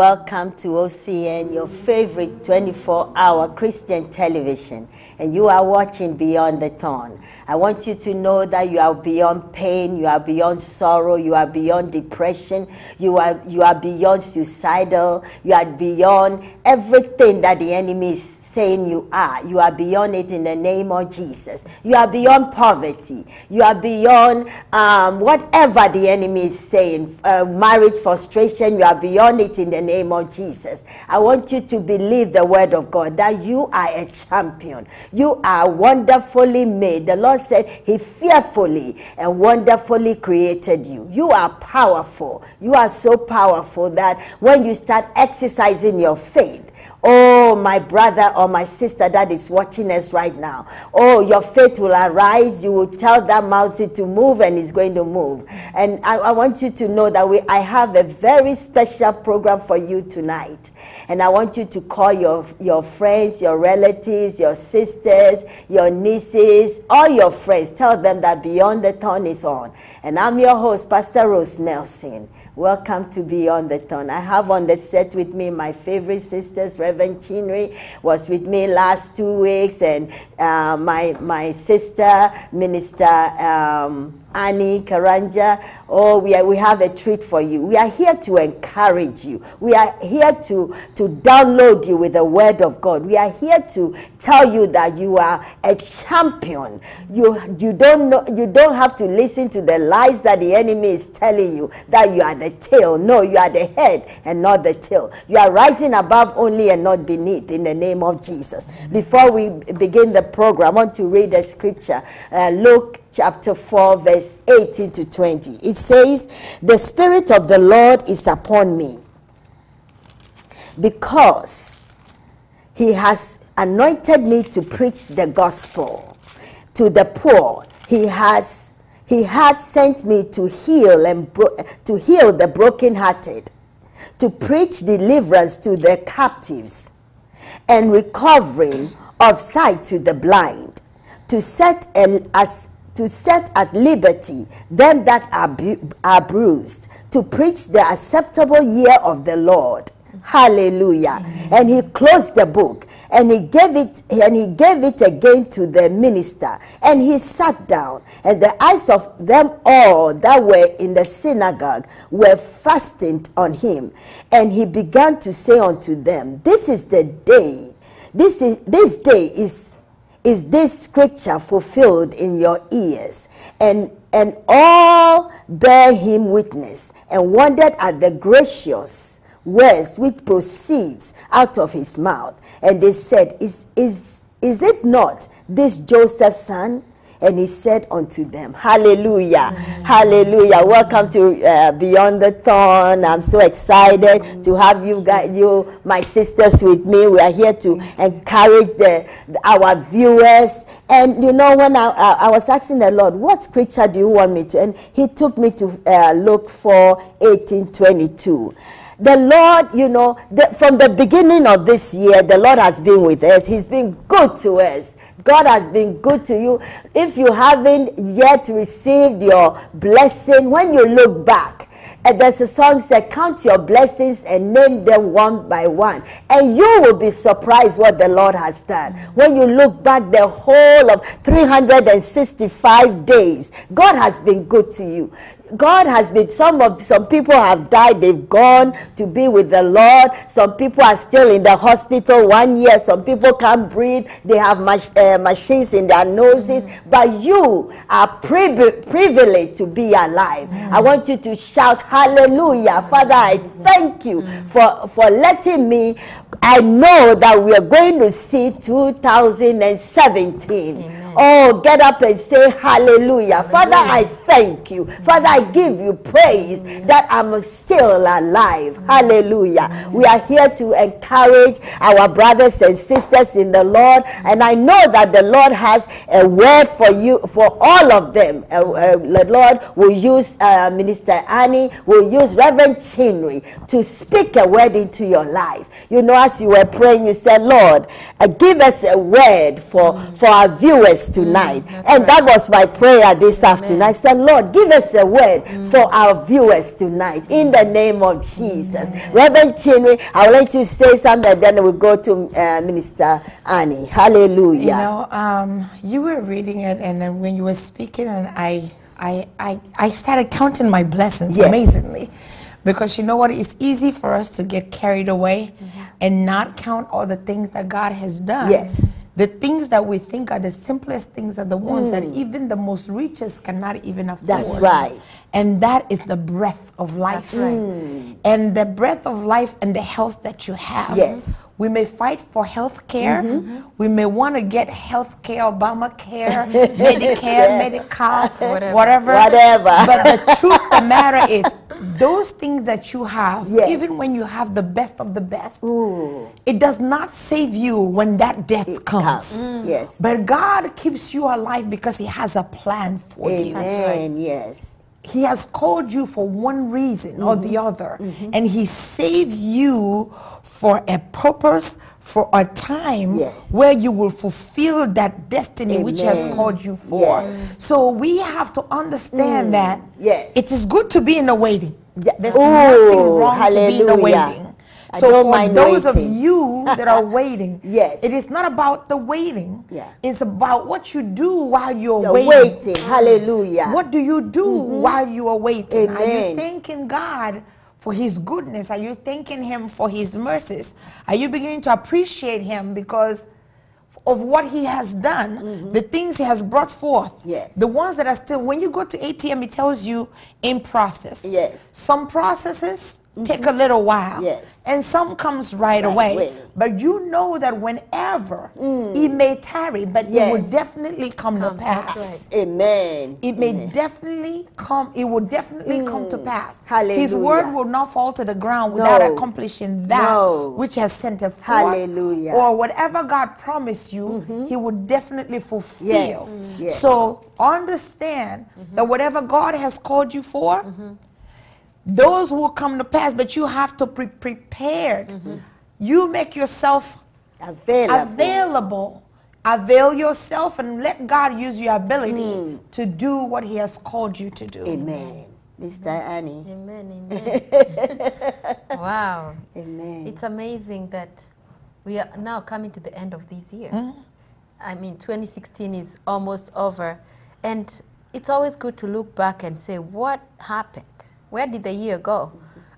Welcome to OCN, your favorite 24 hour Christian television. And you are watching Beyond the Thorn. I want you to know that you are beyond pain, you are beyond sorrow, you are beyond depression, you are, you are beyond suicidal, you are beyond everything that the enemy is saying you are. You are beyond it in the name of Jesus. You are beyond poverty. You are beyond um, whatever the enemy is saying, uh, marriage frustration. You are beyond it in the name of Jesus. I want you to believe the word of God that you are a champion. You are wonderfully made. The Lord said He fearfully and wonderfully created you. You are powerful. You are so powerful that when you start exercising your faith, Oh, my brother or my sister that is watching us right now. Oh, your faith will arise. You will tell that mountain to move and it's going to move. And I, I, want you to know that we, I have a very special program for you tonight. And I want you to call your, your friends, your relatives, your sisters, your nieces, all your friends. Tell them that Beyond the Thorn is on. And I'm your host, Pastor Rose Nelson. Welcome to Beyond the Thorn. I have on the set with me my favorite sisters. Reverend Chinwe was with me last two weeks, and uh, my my sister, Minister um, Annie Karanja. Oh, we, are, we have a treat for you. We are here to encourage you. We are here to, to download you with the word of God. We are here to tell you that you are a champion. You, you, don't know, you don't have to listen to the lies that the enemy is telling you that you are the tail. No, you are the head and not the tail. You are rising above only and not beneath in the name of Jesus. Before we begin the program, I want to read the scripture. Uh, Luke chapter 4, verse 18 to 20. It says, The Spirit of the Lord is upon me because he has anointed me to preach the gospel to the poor. He has he had sent me to heal and bro- to heal the brokenhearted, to preach deliverance to the captives, and recovering of sight to the blind, to set as to set at liberty them that are, bu- are bruised, to preach the acceptable year of the Lord. Hallelujah. Amen. And he closed the book and he gave it and he gave it again to the minister and he sat down and the eyes of them all that were in the synagogue were fastened on him and he began to say unto them this is the day this is this day is is this scripture fulfilled in your ears? And, and all bear him witness and wondered at the gracious words which proceeds out of his mouth. And they said, Is, is, is it not this Joseph's son? And he said unto them, Hallelujah. Hallelujah. Welcome to uh, Beyond the Thorn. I'm so excited to have you guys, you, my sisters, with me. We are here to encourage the, our viewers. And you know, when I, I, I, was asking the Lord, what scripture do you want me to? And he took me to uh, Luke 4 18 22 the Lord, you know, the, from the beginning of this year, the Lord has been with us. He's been good to us. God has been good to you. If you haven't yet received your blessing, when you look back, and there's a song that count your blessings and name them one by one. And you will be surprised what the Lord has done. When you look back the whole of 365 days, God has been good to you. God has been some of some people have died, they've gone to be with the Lord. Some people are still in the hospital one year. Some people can't breathe, they have mach, uh, machines in their noses. Mm-hmm. But you are pri- privileged to be alive. Mm-hmm. I want you to shout hallelujah. Father, I thank you mm-hmm. for, for letting me. I know that we are going to see 2017. Amen. Oh, get up and say hallelujah. hallelujah. Father, I thank you. Father, I give you praise that I'm still alive. Hallelujah. We are here to encourage our brothers and sisters in the Lord. And I know that the Lord has a word for you, for all of them. Uh, uh, the Lord will use uh, Minister Annie, will use Reverend Chinwe to speak a word into your life. You know, as you were praying, you said, Lord, uh, give us a word for, for our viewers viewers tonight. and that was my prayer this afternoon. I said, Lord, give us a word for our viewers tonight in the name of Jesus. Reverend Chinwe, I would like to say something, then we'll go to uh, Minister Annie. Hallelujah. You know, um, you were reading it, and then when you were speaking, and I, I, I, I started counting my blessings Yes. amazingly, because you know what? It's easy for us to get carried away Mm-hmm. And not count all the things that God has done. Yes. The things that we think are the simplest things are the ones that even the most richest cannot even afford. Mm. That's right. And that is the breath of life. That's right. Mm. And the breath of life and the health that you have. Yes. Mm-hmm. We may fight for health care. We may want to get health care, Obamacare, Medicare, Medi-Cal, Whatever. whatever. Whatever. But the truth of the matter is, those things that you have, Yes. even when you have the best of the best, it does not save you when that death comes. Comes. Yes. But God keeps you alive because He has a plan for you. Amen. Yes. He has called you for one reason or the mm-hmm. other, mm-hmm. and He saves you for a purpose, for a time Yes. where you will fulfill that destiny which has called you for. Yes. So we have to understand mm. that Yes. it is good to be in a waiting. There's nothing Ooh, wrong to be in a hallelujah. waiting. I So for those of you that are waiting, Yes. it is not about the waiting. Yeah. It's about what you do while you're, You're waiting. waiting. Hallelujah. What do you do mm-hmm. while you are waiting? Are you thanking God for His goodness? Are you thanking Him for His mercies? Are you beginning to appreciate Him because of what He has done, mm-hmm. the things He has brought forth? Yes. The ones that are still, when you go to ATM, it tells you in process. Yes. Some processes Mm-hmm. take a little while. Yes. And some comes right, Right away. away. But you know that whenever mm. it may tarry, but it will definitely come to Come, that's pass. right. Amen. It may definitely come, it will definitely mm. come to pass. His word will not fall to the ground without No. accomplishing that No. which has sent it forth. Hallelujah. Mm-hmm. Or whatever God promised you, mm-hmm. He will definitely fulfill. Yes, yes. So understand that whatever God has called you for, mm-hmm. Those will come to pass, but you have to be prepared. You make yourself Available. available. Avail yourself and let God use your ability Hmm. to do what He has called you to do. Amen. Mr. Annie. Amen. Amen. wow. Amen. It's amazing that we are now coming to the end of this year. I mean, 2016 is almost over. And it's always good to look back and say, what happened? Where did the year go?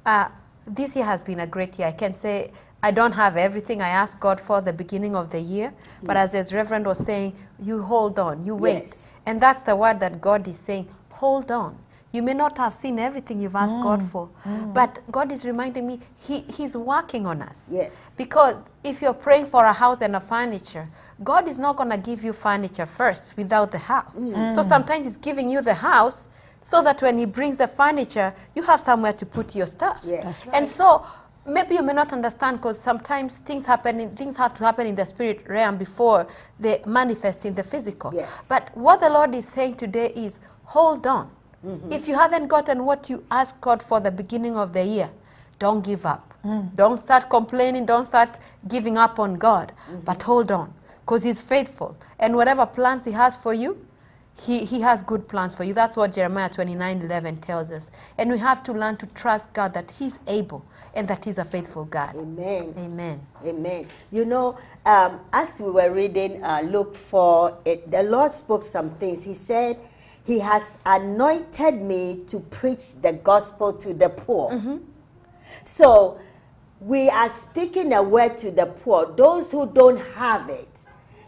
Uh, this year has been a great year. I can say I don't have everything I asked God for at the beginning of the year, but as as Reverend was saying, you hold on, you wait. Yes. And that's the word that God is saying, hold on. You may not have seen everything you've asked God mm. for, mm. but God is reminding me he, He's working on us. Yes. Because if you're praying for a house and a furniture, God is not going to give you furniture first without the house. Mm. So sometimes He's giving you the house so that when He brings the furniture, you have somewhere to put your stuff. Yes. That's And so maybe you may not understand because sometimes things happen in, things have to happen in the spirit realm before they manifest in the physical. Yes. But what the Lord is saying today is hold on. Mm-hmm. If you haven't gotten what you asked God for the beginning of the year, don't give up. Mm. Don't start complaining. Don't start giving up on God. Mm-hmm. But hold on because He's faithful. And whatever plans He has for you, he, he has good plans for you. That's what Jeremiah 29 11 tells us. And we have to learn to trust God that He's able and that He's a faithful God. Amen. Amen. Amen. You know, um, as we were reading uh, Luke 4, it, the Lord spoke some things. He said, He has anointed me to preach the gospel to the poor. So we are speaking a word to the poor, those who don't have it.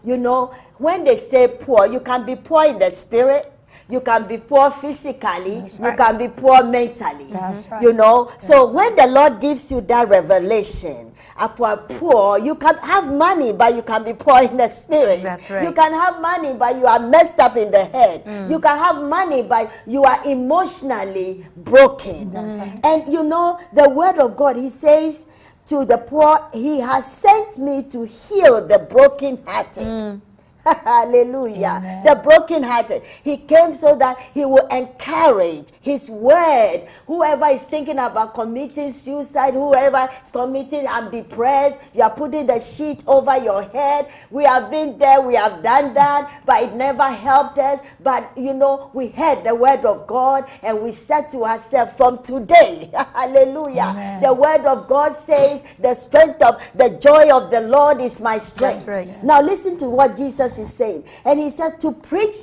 You know, when they say poor, you can be poor in the spirit. You can be poor physically. You right. can be poor mentally. That's right. You know, so when the Lord gives you that revelation, upon poor, you can have money, but you can be poor in the spirit. That's right. You can have money, but you are messed up in the head. Mm. You can have money, but you are emotionally broken. That's right. And you know, the word of God, He says to the poor, He has sent me to heal the brokenhearted. Mm. Hallelujah. Amen. The brokenhearted. He came so that he will encourage his word. Whoever is thinking about committing suicide, whoever is committing, I'm depressed, you are putting the sheet over your head. We have been there, we have done that, but it never helped us. But you know, we heard the word of God and we said to ourselves, from today, hallelujah. Amen. The word of God says, the strength of the joy of the Lord is my strength. right. Now listen to what Jesus is saying. And he said to preach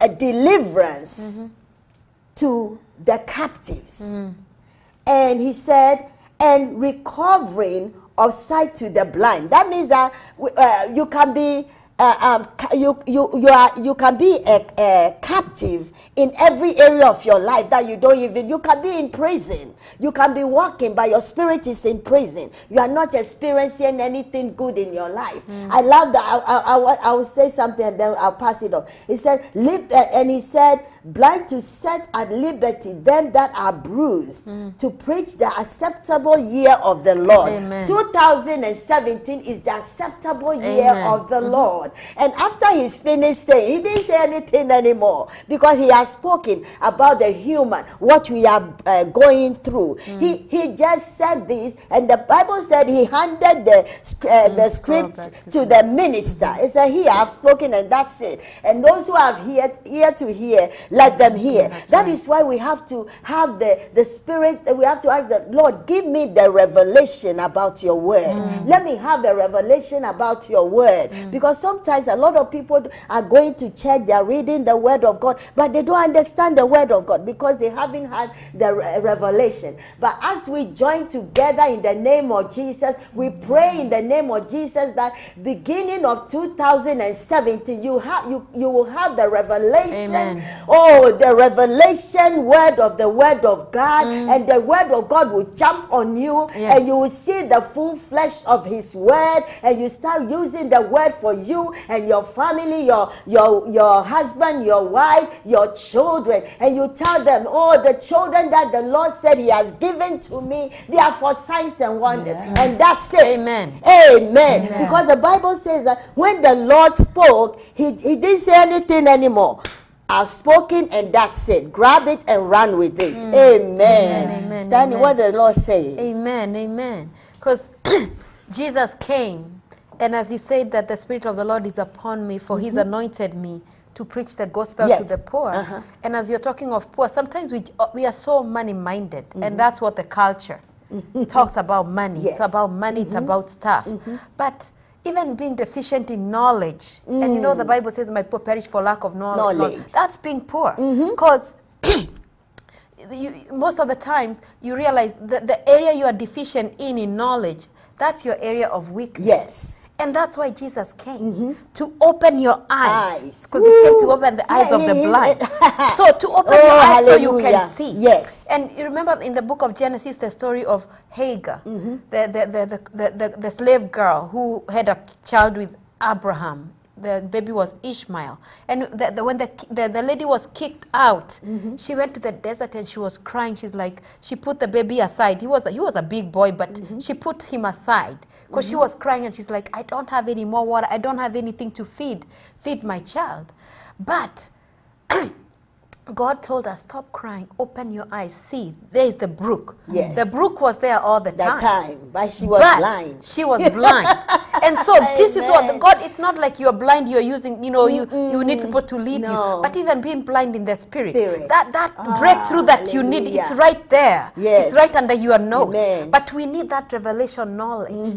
a deliverance to the captives. And he said, and recovering of sight to the blind. That means that uh, you can be uh, um, you, you, you, are, you can be a, a captive in every area of your life that you don't even you can be in prison. You can be walking but your spirit is in prison. You are not experiencing anything good in your life. Mm. I love that. I, I, I, I will say something and then i'll pass it on. He said "Lib- uh, and he said blind to set at liberty them that are bruised mm. to preach the acceptable year of the lord. Amen. 2017 is the acceptable year Amen. of the mm-hmm. Lord. And after he's finished saying, he didn't say anything anymore because he has spoken about the human, what we are uh, going through. Hmm. He he just said this, and the Bible said he handed the uh, hmm. the script back to the minister. Hmm. He said, "Here I've spoken, and that's it." And those who have ear, ear to hear, let them hear. That's That right. is why we have to have the the spirit. That we have to ask the Lord, give me the revelation about your word. Let me have the revelation about your word. Because sometimes a lot of people are going to church, they are reading the word of God, but they don't understand the word of God because they haven't had the re- revelation. But as we join together in the name of Jesus, we pray in the name of Jesus that beginning of 2017, you have you, you will have the revelation. Amen. Oh, the revelation word of the word of God, mm. and the word of God will jump on you, Yes. and you will see the full flesh of His word, and you start using the word for you and your family, your your your husband, your wife, your children, and you tell them, "Oh, the children that the Lord said He has given to me, they are for signs and wonders," and that's it. Amen. Amen. Because the Bible says that when the Lord spoke, he, he didn't say anything anymore. I've spoken and that's it. Grab it and run with it. Mm. Amen. Amen, amen, Stanley, amen. what the Lord say? Amen, amen. Because Jesus came, and as he said that the Spirit of the Lord is upon me, for mm-hmm. he's anointed me to preach the gospel Yes. to the poor. Uh-huh. And as you're talking of poor, sometimes we, uh, we are so money minded, and mm-hmm. that's what the culture mm-hmm. talks about money. Yes. It's about money, it's mm-hmm. about stuff. But even being deficient in knowledge, and you know the mm. Bible says, My poor perish for lack of knowledge. Knowledge. That's being poor. Because you, most of the times you realize that the area you are deficient in in knowledge that's your area of weakness Yes. And that's why jesus came to open your eyes. Because he came to open the eyes Yeah, of the blind. So to open Oh, your eyes so you can see. Yes. and you remember in the book of genesis the story of hagar Mm-hmm. the, the, the, the, the, the, the slave girl who had a child with abraham the baby was Ishmael. And the, the, when the, the, the lady was kicked out, Mm-hmm. she went to the desert and she was crying. She's like, she put the baby aside. He was a, he was a big boy, but Mm-hmm. she put him aside because she was crying and she's like, I don't have any more water. I don't have anything to feed, feed my child. But God told us, stop crying, open your eyes, see, there is the brook. Yes. The brook was there all the That time. time, but she was but blind. She was blind. and so this is what God, it's not like you're blind, you're using, you know, you, you need people to lead No. you. But even being blind in the spirit, Spirit. that, that Ah, breakthrough that you need, it's right there. Yes. It's right under your nose. Amen. But we need that revelation knowledge.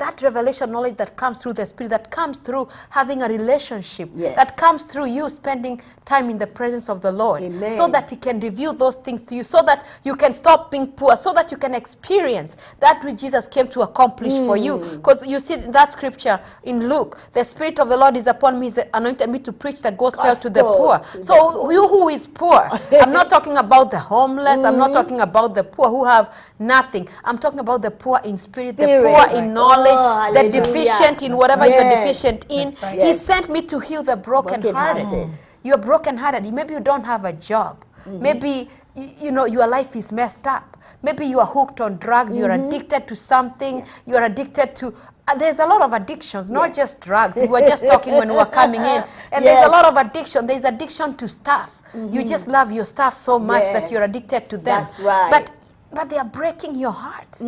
That revelation knowledge that comes through the Spirit, that comes through having a relationship, Yes. that comes through you spending time in the presence of the Lord, Amen. so that He can reveal those things to you, so that you can stop being poor, so that you can experience that which Jesus came to accomplish for you. Mm. Because you see that scripture in Luke, the Spirit of the Lord is upon me, He's anointed me to preach the gospel, to the poor. to the so you who is poor, I'm not talking about the homeless, I'm Mm. not talking about the poor who have nothing. I'm talking about the poor in spirit, the Spirit. poor in knowledge, Oh, the deficient in whatever you're deficient in. Right. He Yes. sent me to heal the brokenhearted. Brokenhearted. You're brokenhearted. Maybe you don't have a job. Mm-hmm. Maybe you know your life is messed up. Maybe you are hooked on drugs. You're Mm-hmm. addicted to something. You're addicted to uh, there's a lot of addictions, not just drugs. We were just talking when we were coming in, and there's a lot of addiction. There's addiction to stuff. You just love your stuff so much that you're addicted to them. That's right. But but they are breaking your heart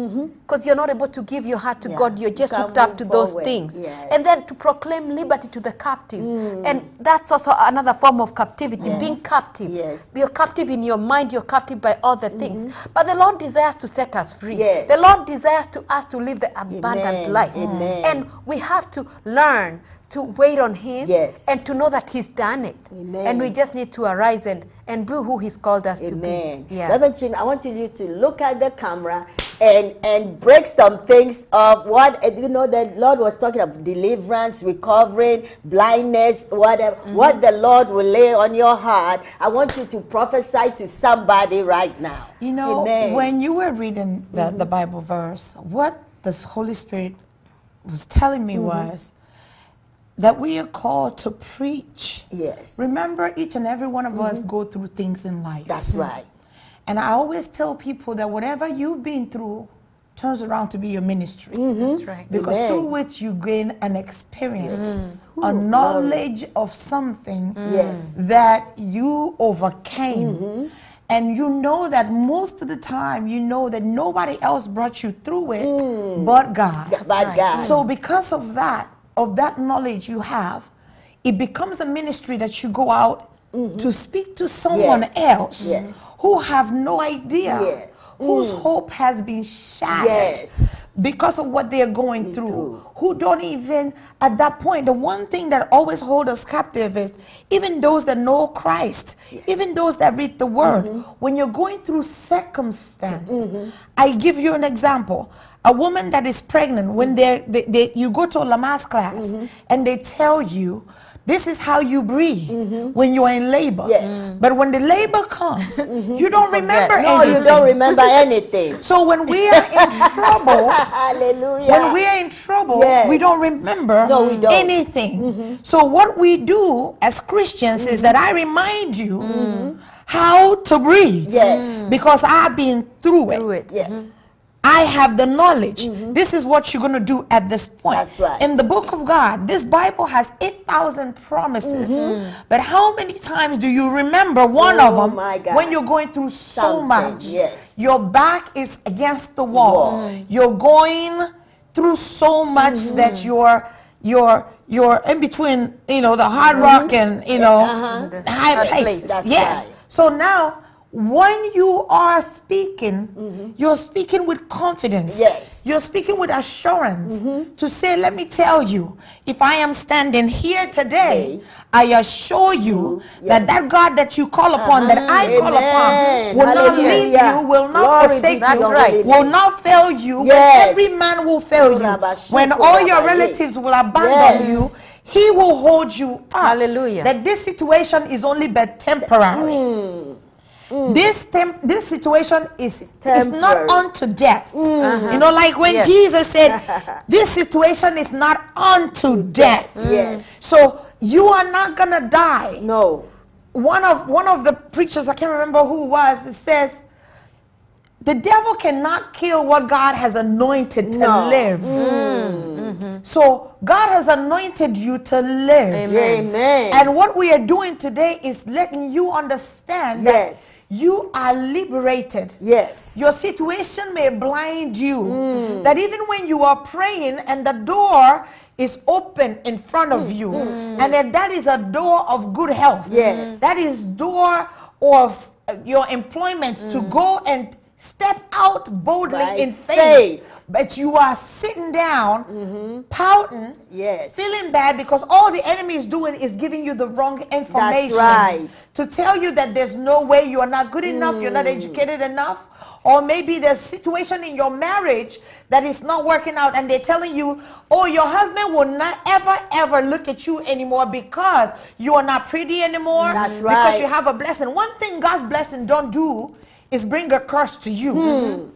because you're not able to give your heart to Yeah. God. You're just hooked up to those things, Yes. Mm. and then to proclaim liberty to the captives, and that's also another form of captivity. Yes. Being captive, Yes. you're captive in your mind. You're captive by other things. But the Lord desires to set us free. Mm-hmm. Yes. The Lord desires to us to live the abundant Amen. life, Amen. and we have to learn to wait on Him Yes. and to know that He's done it. Amen. And we just need to arise and, and be who He's called us to be. Yeah. Reverend Chin, I want you to look at the camera and and break some things of what you know the Lord was talking of deliverance, recovering, blindness, whatever. Mm-hmm. What the Lord will lay on your heart. I want you to prophesy to somebody right now. You know, Amen. Mm-hmm. when you were reading the, the Bible verse, what the Holy Spirit was telling Mm-hmm. me was that we are called to preach. Yes. Remember, each and every one of Mm-hmm. us go through things in life. That's right. And I always tell people that whatever you've been through turns around to be your ministry. That's right. Because Mm-hmm. Amen. through which you gain an experience, Yes. a Ooh, knowledge of something Yes. that you overcame. Mm-hmm. And you know that most of the time, you know that nobody else brought you through it but God. Bad right. guy. So because of that, of that knowledge you have, it becomes a ministry that you go out mm-hmm. to speak to someone Yes. else Yes. who have no idea, Yeah. whose mm. hope has been shattered Yes. because of what they're going through, who don't even at that point. The one thing that always hold us captive is even those that know Christ, even those that read the Word. Mm-hmm. When you're going through circumstance, mm-hmm. I give you an example. A woman that is pregnant, when mm-hmm. they're, they, they, you go to a Lamaze class mm-hmm. and they tell you, this is how you breathe mm-hmm. when you're in labor. Yes. Mm. But when the labor comes, you don't remember No, anything. you don't remember anything. So when we are in trouble, Hallelujah. when we are in trouble, Yes. we don't remember No, we don't. Mm-hmm. anything. So what we do as Christians is that I remind you mm. how to breathe. Mm-hmm. Yes. Because I've been through it. Through it. yes. I have the knowledge. This is what you're going to do at this point. Mm-hmm. That's right. In the book of God, this Bible has 8,000 promises. But how many times do you remember one of Mm-hmm. Oh, them my God. when you're going through so much? yes. Your back is against the wall. Wall. You're going through so much Mm-hmm. that you're you're you're in between, you know, the hard rock and you know the The high place. place. That's yes. right. So now when you are speaking, you're speaking with confidence. Mm-hmm. Yes. Mm-hmm. You're speaking with assurance to say, let me tell you, if I am standing here today, I assure you that Yes. that God that you call upon, that I call upon, Amen. will not leave you, will not Glory forsake you, right. will not fail you. Yes. When every man will fail you, when all your relatives will abandon you, he will hold you up. Hallelujah. That this situation is only but temporary. Mm. This temp- this situation is, is not unto death. Mm. Uh-huh. You know, like when Yes. Jesus said, "This situation is not unto death." Yes. So you are not gonna die. No. One of one of the preachers, I can't remember who was, it says, "The devil cannot kill what God has anointed to No. live." Mm. So God has anointed you to live. Amen. Amen. And what we are doing today is letting you understand Yes. that you are liberated. yes. Your situation may blind you. Mm. That even when you are praying and the door is open in front of you, and that that is a door of good health. Mm. Yes. That is door of uh, your employment to go and step out boldly Mm. By in faith. faith. But you are sitting down, pouting, Yes. feeling bad because all the enemy is doing is giving you the wrong information. right. To tell you that there's no way you are not good enough, you're not educated enough, or maybe there's situation in your marriage that is not working out and they're telling you, oh, your husband will not ever, ever look at you anymore because you are not pretty anymore. That's Because right. you have a blessing. One thing God's blessing don't do is bring a curse to you. Hmm.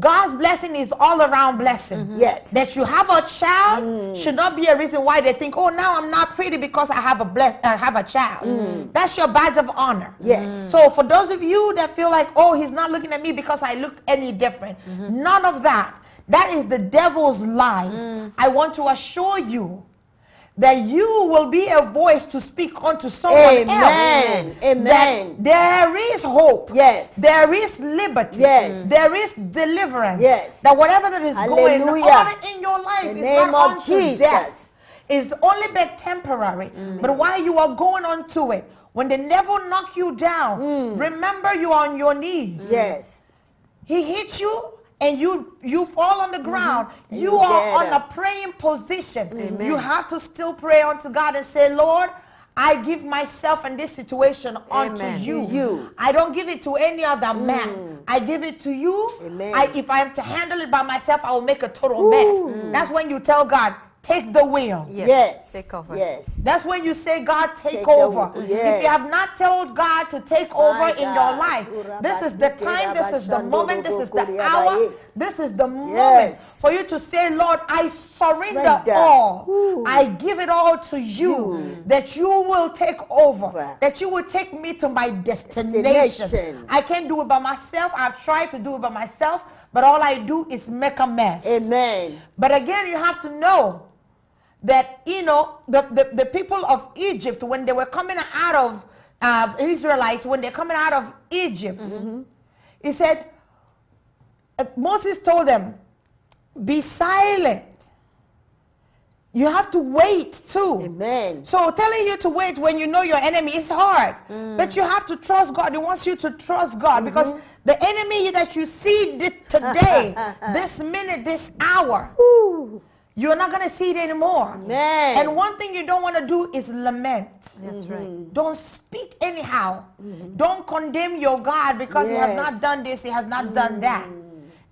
God's blessing is all around blessing. Mm-hmm. Yes. That you have a child should not be a reason why they think, oh, now I'm not pretty because I have a blessed, I have a child. That's your badge of honor. Mm. Yes. So for those of you that feel like, oh, he's not looking at me because I look any different, Mm-hmm. none of that. That is the devil's lies. I want to assure you that you will be a voice to speak unto someone Amen. else. Amen. That there is hope. Yes. There is liberty. Yes. There is deliverance. Yes. That whatever that is going on in your life In the is name not of unto Jesus. death. It's only been temporary. But while you are going on to it, when the devil knock you down, Mm. remember you are on your knees. Yes. He hits you and you you fall on the mm-hmm. ground. And You you are on a praying position. Amen. You have to still pray unto God and say, Lord, I give myself in this situation unto Amen. you. You. I don't give it to any other mm. man. I give it to you. Amen. I, if I am to handle it by myself, I will make a total mess. Mm. That's when you tell God, take the wheel. Yes. Yes. Take over. Yes. That's when you say, God, take, Take over. yes. If you have not told God to take over My in your life, this is the time, this is the moment, this is the Urabashando hour, this is the moment Yes. for you to say, Lord, I surrender Surrender. all. Ooh. I give it all to you, that you will take over, Over. that you will take me to my destination. Destination. I can't do it by myself. I've tried to do it by myself, but all I do is make a mess. Amen. But again, you have to know that you know the, the, the people of Egypt when they were coming out of uh, Israelites when they're coming out of Egypt, he said uh, Moses told them, "Be silent. You have to wait too." Amen. So telling you to wait when you know your enemy is hard. But you have to trust God. He wants you to trust God because the enemy that you see today, this minute, this hour, Ooh. You're not going to see it anymore. Amen. And one thing you don't want to do is lament. That's mm-hmm. right. Don't speak anyhow. Mm-hmm. Don't condemn your God because he has not done this, he has not done mm. that.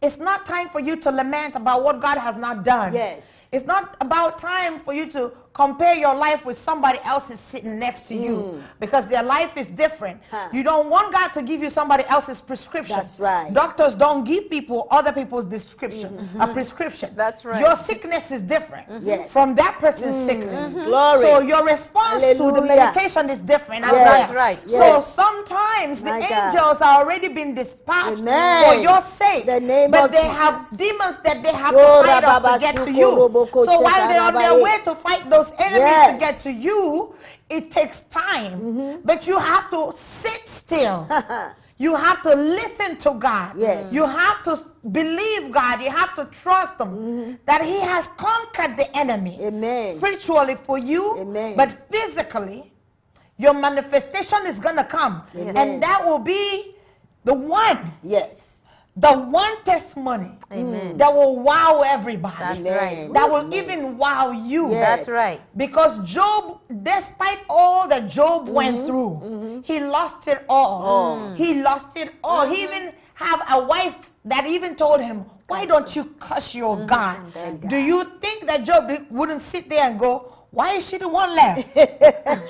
It's not time for you to lament about what God has not done. Yes. It's not about time for you to compare your life with somebody else's sitting next to you mm. because their life is different. Mm. Huh. You don't want God to give you somebody else's prescription. That's right. Doctors don't give people other people's description, a mm-hmm. prescription. That's right. Your sickness is different mm-hmm. Yes. from that person's mm-hmm. sickness. Glory. So your response to the medication is different. Yes. well. right. So Yes. sometimes the God. angels are already been dispatched Amen. for your sake. The name but they Jesus. have demons that they have to fight off to get to you. So while they're on their way to fight those enemies to get to you, it takes time. Mm-hmm. But you have to sit still. You have to listen to God. Yes. You have to believe God. You have to trust Him that He has conquered the enemy Mm-hmm. Amen. spiritually for you, Amen. but physically, your manifestation is going to come. Amen. And that will be the one, Yes. The one testimony Amen. that will wow everybody. That's right. that will even wow you. Yes. That's right. Because Job, despite all that Job mm-hmm. went through, mm-hmm. he lost it all. He lost it all. He mm-hmm. even have a wife that even told him, "Why don't you curse your God?" Do you think that Job wouldn't sit there and go? Why is she the one left?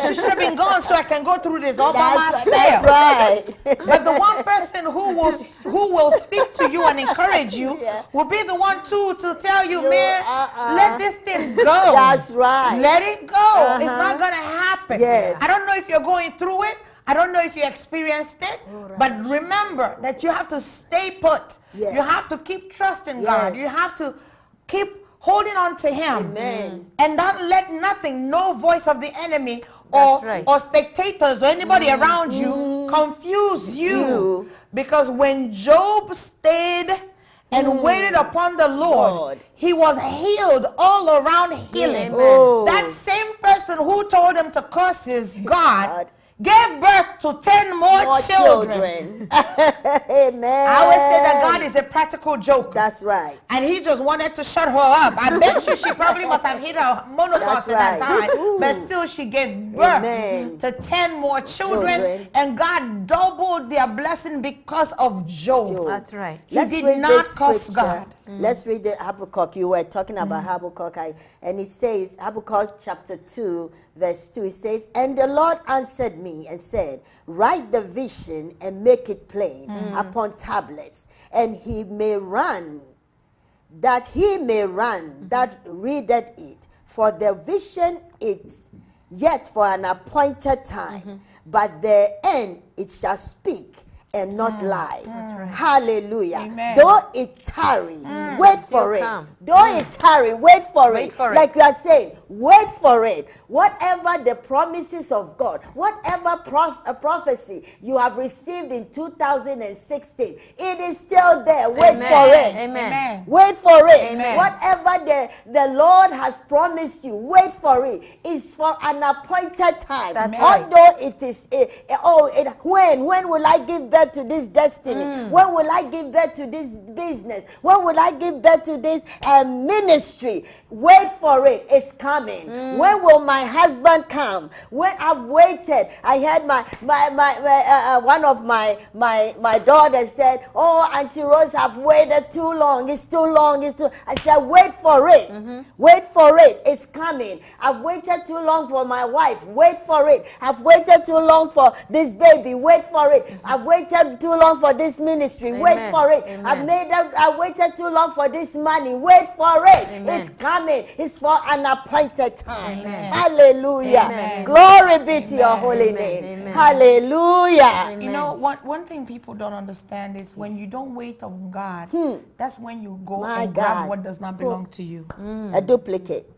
she should have been gone so I can go through this all by myself. that's right. But the one person who will who will speak to you and encourage you Yeah. will be the one too to tell you, You- man, uh-uh. let this thing go. That's right. Let it go. It's Uh-huh. not gonna happen. Yes. I don't know if you're going through it. I don't know if you experienced it, but remember that you have to stay put. Yes. You have to keep trusting God. You have to keep holding on to Him. Amen. Mm. And don't let nothing, no voice of the enemy or, right. or spectators or anybody mm. around you mm. confuse you. You. Because when Job stayed and waited upon the Lord, Lord. he was healed all around healing. Amen. Oh. That same person who told him to curse his God God. Gave birth to 10 more, More children. children. Amen. I always say that God is a practical joker. That's right. and he just wanted to shut her up. I bet you she probably must have hit her menopause That's at that time. Ooh. But still, she gave birth Amen. to 10 more children, Children. and God doubled their blessing because of Job. Job. That's right. He did not this curse scripture. God. Mm. Let's read the Habakkuk. You were talking about mm. Habakkuk, I, and it says, Habakkuk chapter 2, verse 2, it says, And the Lord answered me and said, Write the vision and make it plain mm. upon tablets, and he may run, that he may run, mm-hmm. that readeth it. For the vision is yet for an appointed time, mm-hmm. but the end it shall speak and not mm. lie. Hallelujah. Amen. Though it tarry, mm. wait for it. come. Though it tarry, wait for Wait it. for it. like you are saying, wait for it. Whatever the promises of God, whatever prof- uh, prophecy you have received in 2016, it is still there. Wait Amen. for it. Amen. Amen. Wait for it. Amen. Whatever the, the Lord has promised you, wait for it. It's for an appointed time. That's right. Although it is, eh, oh, it, when? When will I give birth to this destiny? Mm. When will I give birth to this business? When will I give birth to this uh, ministry? Wait for it. It's coming. Mm. When will my husband come? When I've waited, I had my my my, my uh, uh, one of my my my daughters said, "Oh, Auntie Rose, I've waited too long. It's too long. It's too." I said, "Wait for it. Mm-hmm. Wait for it. It's coming. I've waited too long for my wife. Wait for it. I've waited too long for this baby. Wait for it. I've waited too long for this ministry. Wait Mm-hmm. Amen. for it. I've made up, I waited too long for this money. Wait for it. Amen. It's coming. It's for an appointed time. Amen. Hallelujah. Amen. Glory be to your holy Amen. name. Amen. Hallelujah. You know, one, one thing people don't understand is when you don't wait on God, hmm. that's when you go Hmm. My and God. grab what does not belong to you. Hmm. A duplicate.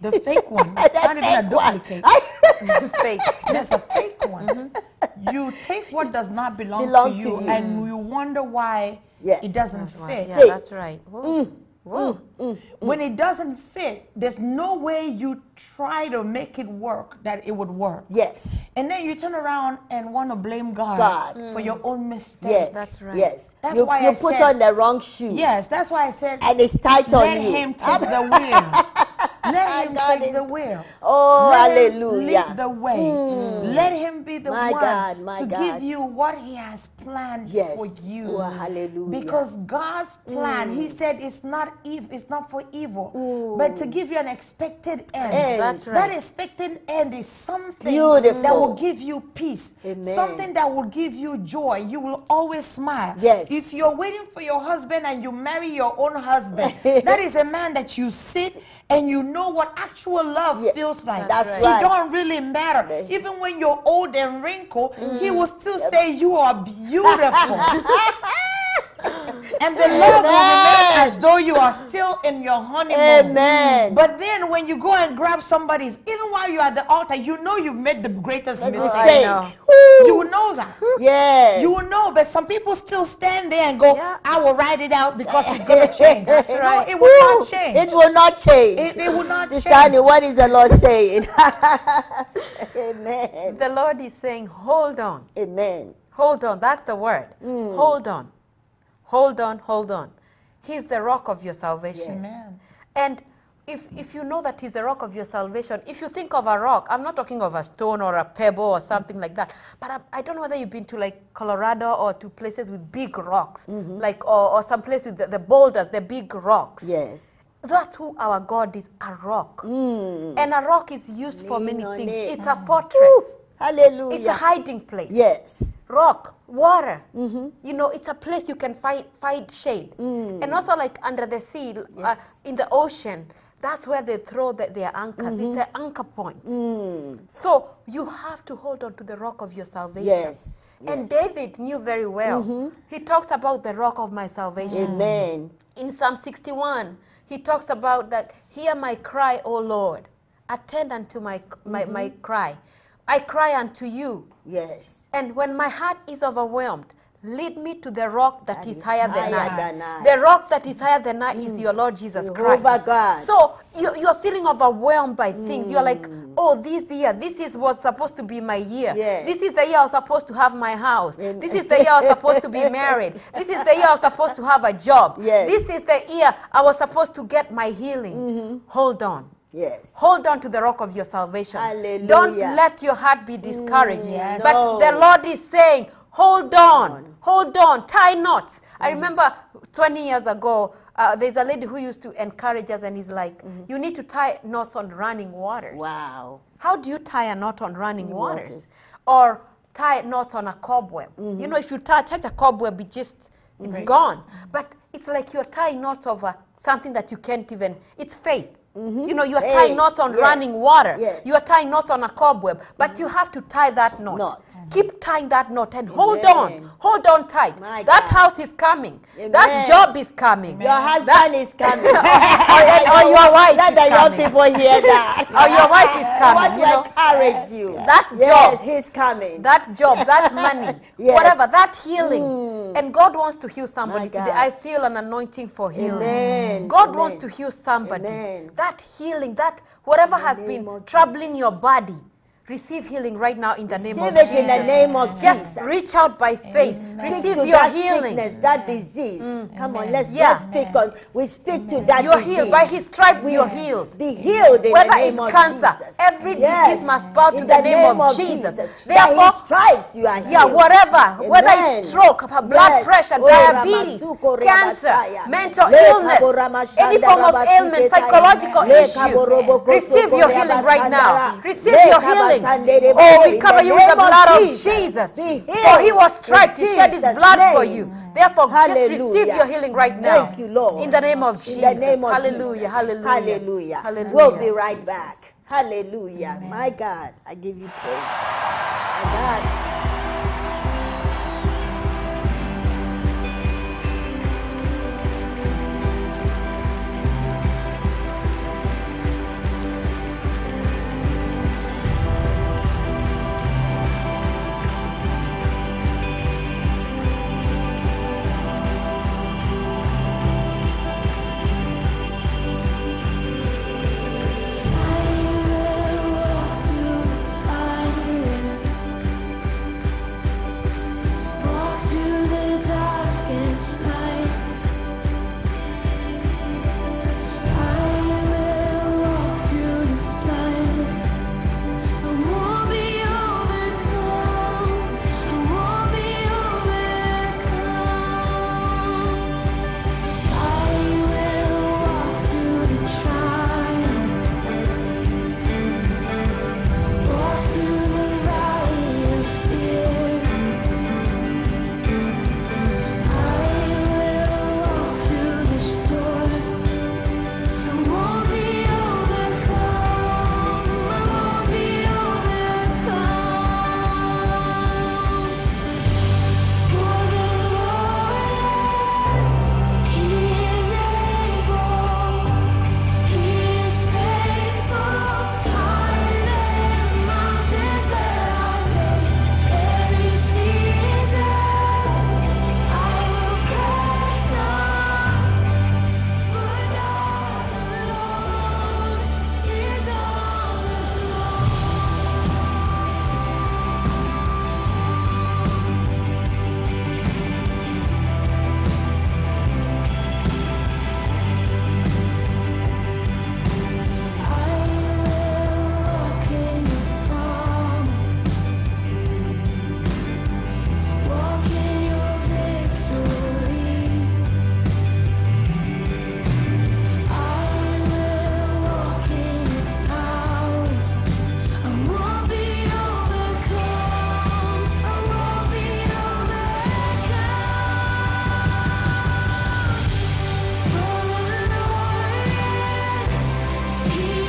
The fake one, That not even a duplicate. Fake. There's a fake one. Mm-hmm. You take what does not belong, Belong to to you, you. and you wonder why Yes. it doesn't fit. Yeah, that's right. Whoa. Whoa. When it doesn't fit, there's no way you try to make it work that it would work. Yes. And then you turn around and want to blame God, God. for your own mistakes. Yes. That's right. Yes. That's you why you I put said- on the wrong shoe. Yes, that's why I said And it's tight on you. Let him take the wheel. Let him God take is- the wheel. Oh, Let him hallelujah. lead the way. Let him be the My one God, my to God. give you what he has planned Yes. for you. Oh, hallelujah. Mm. Because God's plan, he said it's not evil, it's not for evil, but to give you an expected end. End. That's right. That expected end is something Beautiful. that will give you peace. Amen. Something that will give you joy. You will always smile. Yes. If you're waiting for your husband and you marry your own husband, that is a man that you sit and you know what actual love Yeah, feels like. that's right. right. It don't really matter. Even when you're old and wrinkled, he will still say you are beautiful. and the love will remain as though you are still in your honeymoon. Amen. But then when you go and grab somebody's, even while you're at the altar, you know you've made the greatest That's mistake. the know. You will know that. Yes. You will know, but some people still stand there and go, Yeah. I will write it out because it's going to change. That's right. No, it will Woo. not change. It will not change. It- it will not Sister change. Annie, what is the Lord saying? Amen. The Lord is saying, hold on. Amen. Hold on. That's the word. Mm. Hold on. Hold on. Hold on. He's the rock of your salvation. Amen. And if, if you know that he's the rock of your salvation, if you think of a rock, I'm not talking of a stone or a pebble or something like that, but I, I don't know whether you've been to like Colorado or to places with big rocks, Mm-hmm. like or, or some place with the, the boulders, the big rocks. Yes. That's who our God is, a rock. And a rock is used for many things. it. It's a fortress. Hallelujah. It's a hiding place. Yes. Rock, water. Mm-hmm. You know, it's a place you can find find shade. Mm. And also, like under the sea, uh, in the ocean, that's where they throw the, their anchors. It's Mm-hmm. an anchor point. Mm. So you have to hold on to the rock of your salvation. Yes, And yes. David knew very well. He talks about the rock of my salvation. Amen. In Psalm 61, he talks about that, hear my cry, O Lord. Attend unto my, my, my Mm-hmm. cry. I cry unto you. Yes. And when my heart is overwhelmed, lead me to the rock that is, is higher than I. than I. The rock that is higher than I is your Lord Jesus Jehovah Christ. God. So you, you're feeling overwhelmed by things. You're like, oh, this year, this is was supposed to be my year. Yes. This is the year I was supposed to have my house. This is the year I was supposed to be married. This is the year I was supposed to have a job. Yes. This is the year I was supposed to get my healing. Mm-hmm. Hold on. Yes. Hold on to the rock of your salvation. Hallelujah. Don't let your heart be discouraged. Mm, yes. But No. the Lord is saying, hold on, hold on, tie knots. I mm. remember 20 years ago, uh, there's a lady who used to encourage us, and he's like, mm-hmm. You need to tie knots on running waters. Wow. How do you tie a knot on running waters? waters. Or tie knots on a cobweb? You mm-hmm. know, if you tie, touch a cobweb, it just, it's mm-hmm. gone. But it's like you're tying knots over something that you can't even, it's faith. Mm-hmm. You know, you are tying knots on yes, running water. yes. You are tying knots on a cobweb, but mm-hmm. you have to tie that knot. Knot. Mm-hmm. Keep tying that knot and hold Amen. on. Hold on tight. My that God. house is coming. Amen. That job is coming. Your husband is coming. or, or your wife Let is the young people hear that. Or your wife is I coming, you know. encourage you. That yes, job. he's coming. that job, that money, Yes. whatever, that healing. Mm. And God wants to heal somebody today. I feel an anointing for healing. Amen. God Amen. wants to heal somebody. Amen. That healing, that whatever has been troubling your body, receive healing right now in the name Receive of it Jesus. in the name of Jesus. Just reach out by faith. Speak Receive your that healing. sickness, that mm. disease. Mm. Come on, let's, Yeah. let's speak on. We speak to mm. that You're disease. healed. By his stripes, We you're healed. Be healed in Whether the name it's of cancer, Jesus. every Yes. disease must bow to In the name of Jesus. By Therefore- his stripes you are healed. Yeah, whatever, whether it's stroke, blood Yes. pressure, diabetes, cancer, mental illness, any form of ailment, psychological issues, receive your healing right now. Receive your healing. Oh, we cover you with the blood of Jesus. For he was striped, he shed his blood for you. Therefore, just receive your healing right now. Thank you, Lord. In the name of Jesus. In the name of hallelujah, Jesus. hallelujah. Hallelujah. Hallelujah. We'll be right back. Hallelujah. My God, I give you praise. My God. Peace.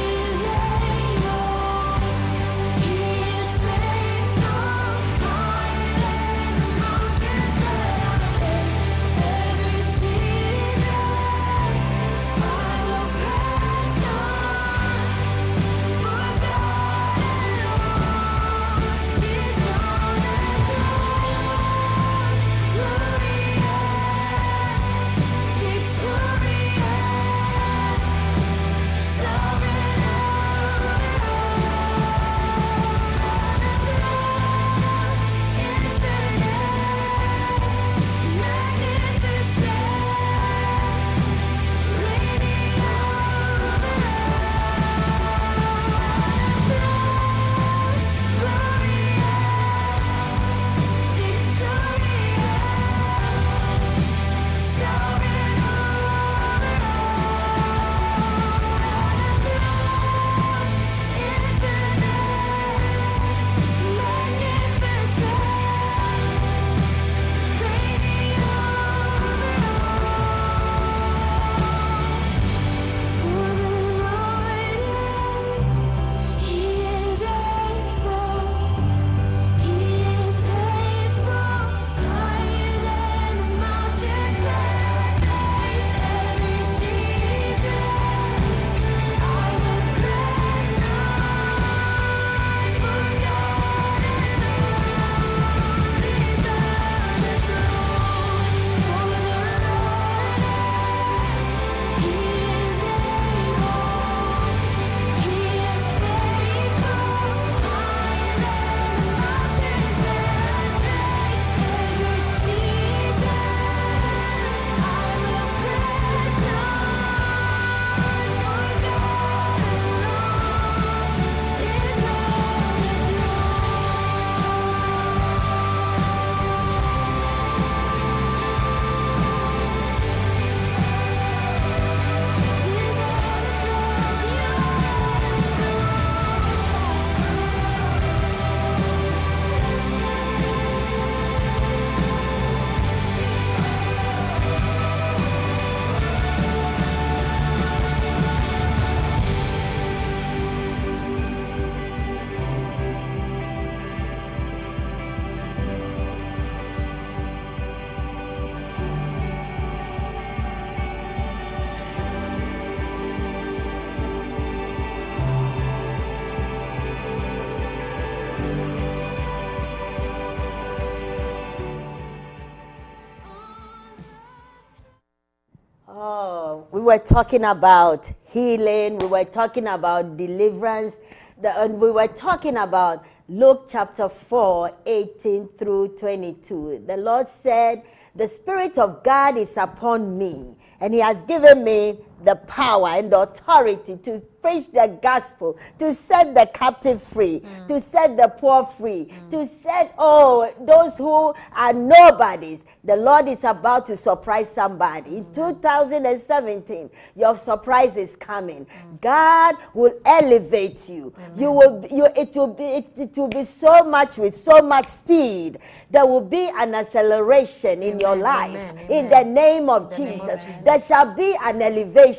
We were talking about healing, we were talking about deliverance, the, and we were talking about Luke chapter 4, 18 through 22. The Lord said, The Spirit of God is upon me, and He has given me the power and the authority to preach the gospel, to set the captive free, mm. to set the poor free, mm. to set, oh, those who are nobodies. The Lord is about to surprise somebody. Mm. In 2017, your surprise is coming. God will elevate you. You will, you, it will be, it, it will be so much with so much speed. There will be an acceleration in your life. amen, In amen. the name of the name of Jesus. Jesus. There shall be an elevation.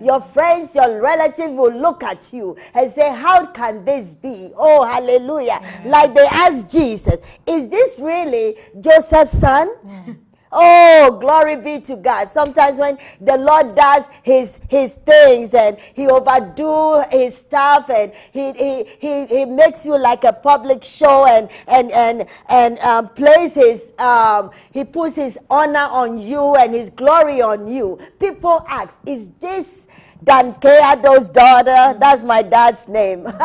Your friends, your relatives will look at you and say, How can this be? Oh, hallelujah. Like they asked Jesus, Is this really Joseph's son? Oh, glory be to God. Sometimes when the Lord does his his things and he overdo his stuff and he he, he, he makes you like a public show and and and and um, plays his um, he puts his honor on you and his glory on you. People ask, is this Dan Keado's daughter? That's my dad's name.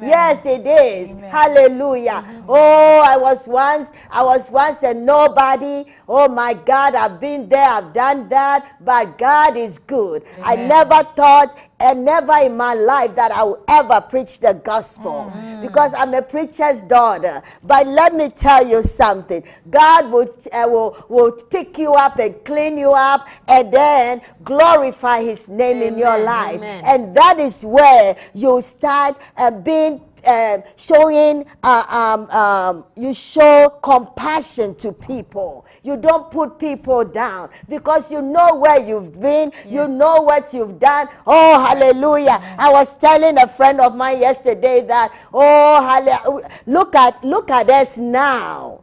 yes, it is. Hallelujah. Oh, I was once, I was once a nobody. Oh my God, I've been there, I've done that, but God is good. I never thought and never in my life that I will ever preach the gospel because I'm a preacher's daughter. But let me tell you something God will, uh, will, will pick you up and clean you up and then glorify his name in your life. amen. And that is where you start uh, being um, showing uh, um, um, you show compassion to people. You don't put people down because you know where you've been you know what you've done. Oh hallelujah. I was telling a friend of mine yesterday that oh hallelujah. Look at look at us now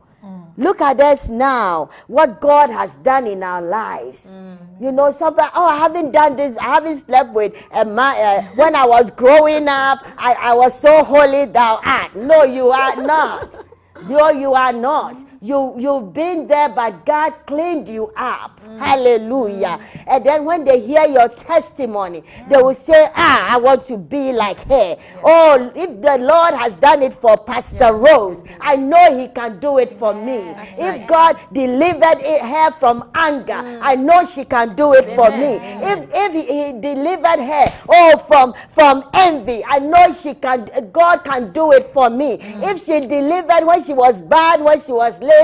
Look at us now, what God has done in our lives. You know, somebody, oh, I haven't done this, I haven't slept with a man. Uh, when I was growing up, I, I was so holy thou art. No, you are not. No, you are not. You, you've been there, but God cleaned you up. Mm. Hallelujah. Mm. And then when they hear your testimony, they will mm. say, Ah, I want to be like her. Oh, if the Lord has done it for Pastor Rose, I know He can do it for me. if right. God delivered it, her from anger, I know she can do it for me. Amen. Amen. If, if he, he delivered her, oh, from, from envy, I know she can, God can do it for me. If she delivered when she was bad, when she was little,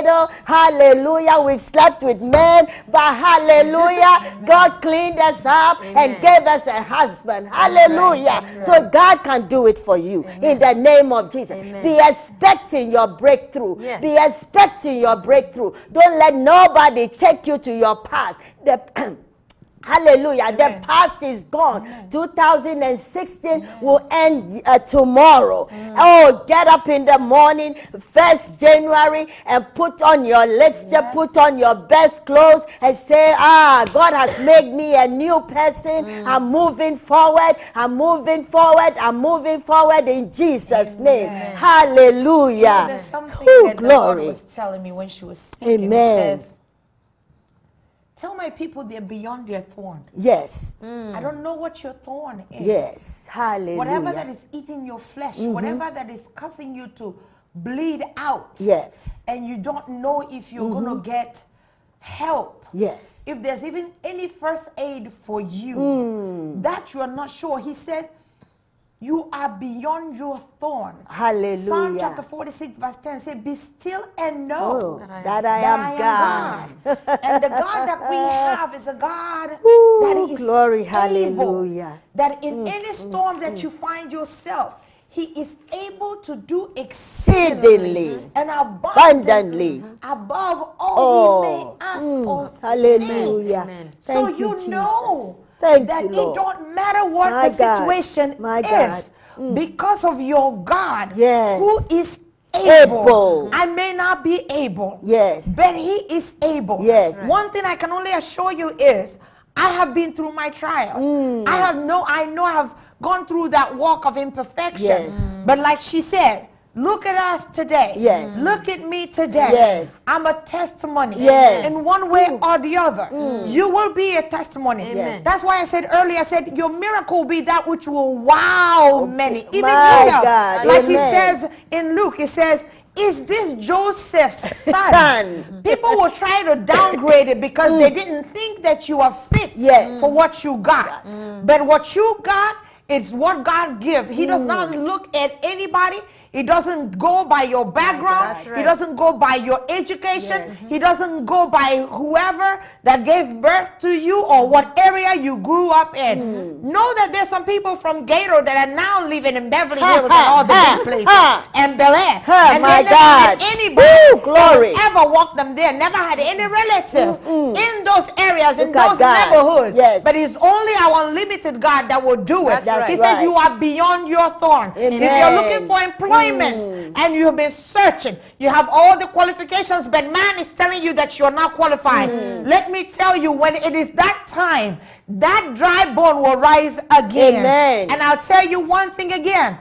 hallelujah, we've slept with men, but hallelujah, God cleaned us up and gave us a husband. Hallelujah. That's right. So God can do it for you in the name of Jesus. Amen. Be expecting your breakthrough. Yes. Be expecting your breakthrough. Don't let nobody take you to your past. The Hallelujah. The past is gone. 2016 will end uh, tomorrow. Oh, get up in the morning, 1st January, and put on your lipstick, put on your best clothes, and say, Ah, God has made me a new person. I'm moving forward. I'm moving forward. I'm moving forward in Jesus' name. Hallelujah. There's something Ooh, that the Lord glory. was telling me when she was speaking. Amen. Tell my people they're beyond their thorn. Yes. I don't know what your thorn is. Yes. Hallelujah. Whatever that is eating your flesh, whatever that is causing you to bleed out. Yes. And you don't know if you're going to get help. Yes. If there's even any first aid for you, Hmm. that you are not sure. He said, You are beyond your thorn. Hallelujah. Psalm chapter 46, verse 10 says, Be still and know Oh, That I am- that I that am I God. am God. and the God that we have is a God Ooh, that is glory, able, hallelujah. Mm, That in any storm that you find yourself, He is able to do exceedingly Exceedingly. and abundantly Abundantly. above all Oh, we may ask mm, or think. hallelujah. Amen. So Thank you, Jesus. know Thank that you, it Lord. don't matter what My the God. situation My is Mm. because of your God Yes. who is able. Able. I may not be able. Yes. But he is able. Yes. Right. One thing I can only assure you is I have been through my trials. Mm. I have no I know I have gone through that walk of imperfection. Yes. But like she said, Look at us today. Yes. Look at me today. Yes. I'm a testimony. Yes. In one way or the other. Mm. You will be a testimony. Amen. That's why I said earlier, I said, your miracle will be that which will wow oh, many. Even My yourself. God. Like he says in Luke, he says, is this Joseph's son? Son. People will try to downgrade it because they mm. didn't think that you are fit Yes. for what you got. But what you got is what God give. He does not mm. look at anybody. He doesn't go by your background. Right. doesn't go by your education. Yes. He doesn't go by whoever that gave birth to you or what area you grew up in. Hmm. Know that there's some people from Gator that are now living in Beverly Hills and all the big places and Bel Air. And my they never had God. anybody that glory. ever walk them there. Never had any relative in those areas, in Look at those neighborhoods. Yes. But it's only our unlimited God that will do it. That's he right. said you are beyond your thorn. If you're looking for employment and you have been searching, you have all the qualifications, but man is telling you that you're not qualified. Let me tell you, when it is that time, that dry bone will rise again. Amen. And I'll tell you one thing again.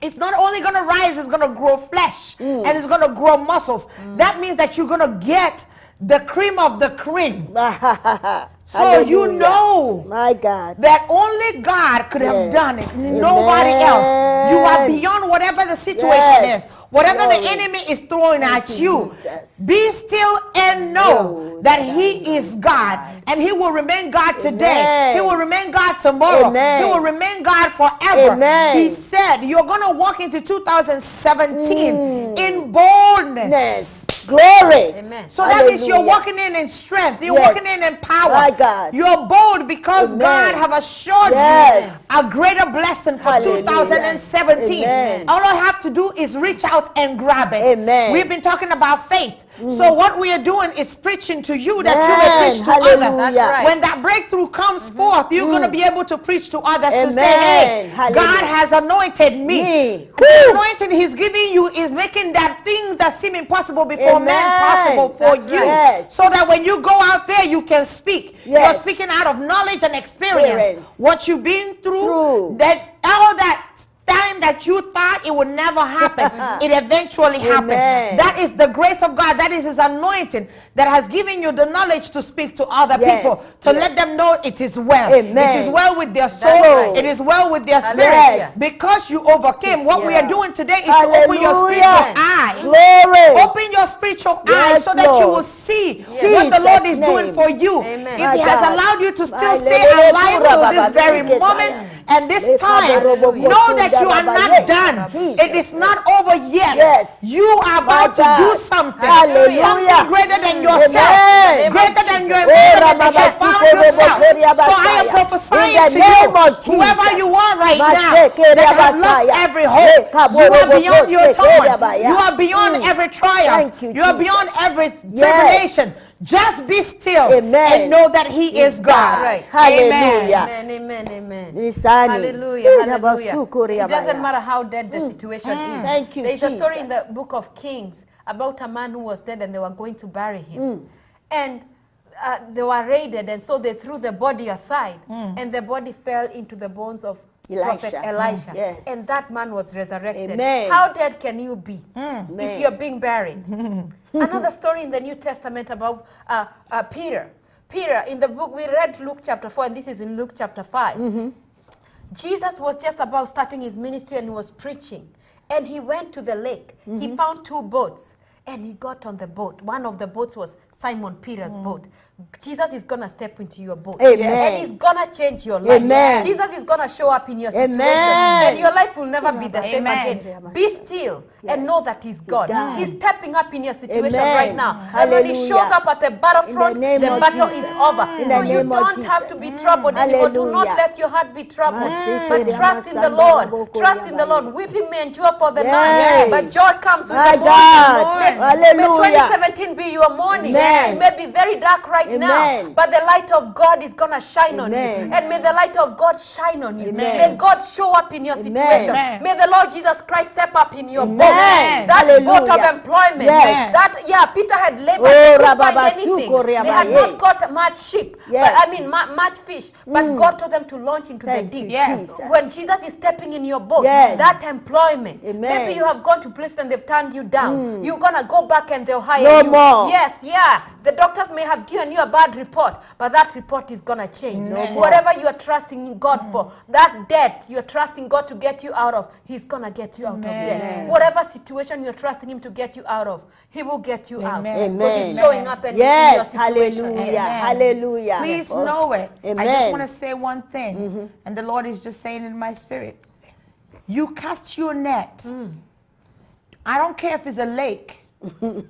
It's not only going to rise, it's going to grow flesh Mm. and it's going to grow muscles. That means that you're going to get the cream of the cream. So you know My God. that only God could have done it. Nobody else. You are beyond whatever the situation Yes. is. Whatever Glory. the enemy is throwing at you, Jesus. be still and know Know that He is God. And He will remain God today. Amen. He will remain God tomorrow. Amen. He will remain God forever. Amen. He said, You're going to walk into 2017 Mm. in boldness. Yes. Glory. Amen. So that means you're walking in in strength. You're Yes. walking in in power. My God. You're bold because Amen. God have assured Yes. you a greater blessing for Hallelujah. 2017. Amen. All I have to do is reach out and grab it. Amen. Mm. We've been talking about faith. So what we are doing is preaching to you that you may preach to Hallelujah. others. That's right. When that breakthrough comes forth, you're going to be able to preach to others to say, Mm. Hey, Hallelujah. God has anointed me. Me. The anointing he's giving you is making that things that seem impossible before man possible for That's you. right. Yes. So that when you go out there, you can speak. You're speaking out of knowledge and experience. Experience. What you've been through, Through. that all that time that you thought it would never happen, it eventually happened. Amen. That is the grace of God. That is His anointing that has given you the knowledge to speak to other Yes, people, to yes. let them know it is well. Amen. It is well with their soul. right. It is well with their spirit. Hallelujah. Because you overcame. What we are doing today is to open your spiritual eye. Glory. Open your spiritual Yes, eyes so that you will see what the Lord is doing for you. Amen. If My He has allowed you to still My stay alive to this very moment and this time, know that you are not done. It is not over yet. Yes. You are about to God. do something. Hallelujah. Something greater than yourself. Greater than your Oh, environment that you found yourself. So I am prophesying to you, whoever you are right now, Maseke that have lost every hope, you are beyond your Kose time. You are beyond Mm. every trial. Thank you, You are beyond every Yes. tribulation. Just be still Amen. and know that He is God. Right. Hallelujah. Amen, amen, amen. Lisani. Hallelujah, hallelujah. It doesn't matter how dead the situation is. Thank you, There is a story in the book of Kings about a man who was dead and they were going to bury him. Mm. And uh, they were raided, and so they threw the body aside, and the body fell into the bones of Prophet Elisha. Elisha. Mm, yes. And that man was resurrected. Amen. How dead can you be Amen. if you're being buried? Another story in the New Testament about uh, uh, Peter. Peter, in the book, we read Luke chapter 4, and this is in Luke chapter 5. Jesus was just about starting his ministry and he was preaching. And he went to the lake. He found two boats and he got on the boat. One of the boats was Simon Peter's mm. boat. Mm. Jesus is going to step into your boat. Amen. And he's going to change your life. Amen. Jesus is going to show up in your situation. Amen. And your life will never be the same Amen. again. Be still and know that he's God. God. He's stepping up in your situation Amen. right now. And when he shows up at the battlefront, the the battle Jesus. is over. In so you don't have to be Jesus. troubled anymore. Do not let your heart be troubled. Masikere But trust in the Lord. Trust in the. Lord. Weeping may endure for the Yes. night, but joy comes with My the morning. God. May, Hallelujah. may 2017 be your morning. Yes. It may be very dark right now, Amen. but the light of God is gonna shine on you, and may the light of God shine on you. Amen. May God show up in your Amen. situation. Amen. May the Lord Jesus Christ step up in your boat. Amen. That boat of employment. Yes. That yeah, Peter had labored. Oh, He couldn't find anything. They had not caught much sheep. But, Yes. I mean, mu- much fish. But mm. God told them to launch into Thank the you, deep. Yes. Jesus. When Jesus is stepping in your boat, Yes. that employment. Amen. Maybe you have gone to places and they've turned you down. Mm. You're gonna go back and they'll hire No you. more. Yes, yeah. The doctors may have given you a bad report, but that report is gonna change. No. Whatever you are trusting in God for, that debt you're trusting God to get you out of, He's gonna get you out of debt. Whatever situation you're trusting Him to get you out of, He will get you out. Amen. Because He's showing up and Yes. in your situation. Hallelujah. Amen. Hallelujah. Please know it. I just want to say one thing, mm-hmm. and the Lord is just saying in my spirit. You cast your net. Mm. I don't care if it's a lake,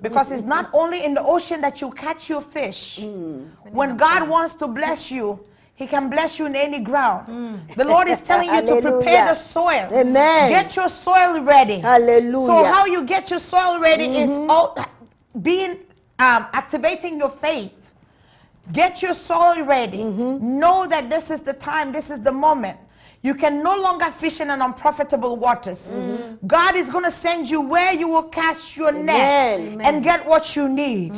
because it's not only in the ocean that you catch your fish. Mm. When God wants to bless you, He can bless you in any ground. The Lord is telling you to prepare the soil. Amen. Get your soil ready. Hallelujah. So how you get your soil ready is mm-hmm. all, being um, activating your faith. Get your soul ready. Mm-hmm. Know that this is the time, this is the moment. You can no longer fish in an unprofitable waters. Mm-hmm. God is going to send you where you will cast your net Amen. and get what you need.